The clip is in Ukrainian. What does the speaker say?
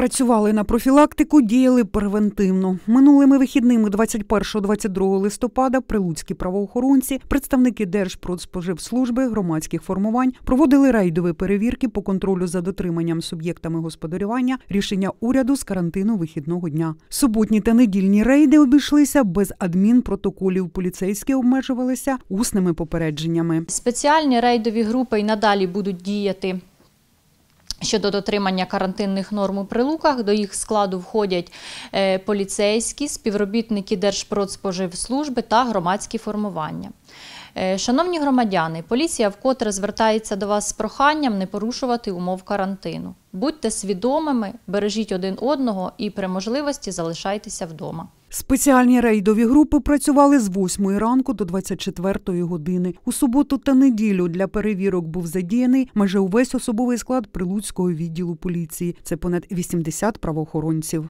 Працювали на профілактику, діяли превентивно. Минулими вихідними 21-22 листопада прилуцькі правоохоронці, представники Держпродспоживслужби, громадських формувань проводили рейдові перевірки по контролю за дотриманням суб'єктами господарювання рішення уряду з карантину вихідного дня. Суботні та недільні рейди обійшлися без адмінпротоколів. Поліцейські обмежувалися усними попередженнями. Спеціальні рейдові групи й надалі будуть діяти. Щодо дотримання карантинних норм у прилуках, до їх складу входять е, поліцейські, співробітники Держпродспоживслужби та громадські формування. Е, Шановні громадяни, поліція вкотре звертається до вас з проханням не порушувати умов карантину. Будьте свідомими, бережіть один одного і при можливості залишайтеся вдома. Спеціальні рейдові групи працювали з 8 ранку до 24 години. У суботу та неділю для перевірок був задіяний майже увесь особовий склад прилуцького відділу поліції. Це понад 80 правоохоронців.